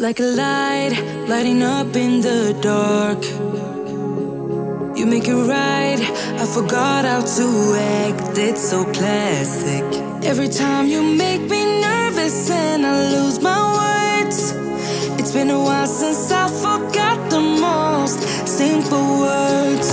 like a light, lighting up in the dark. You make it right, I forgot how to act, it's so classic. Every time you make me nervous and I lose my words. It's been a while since I forgot the most simple words.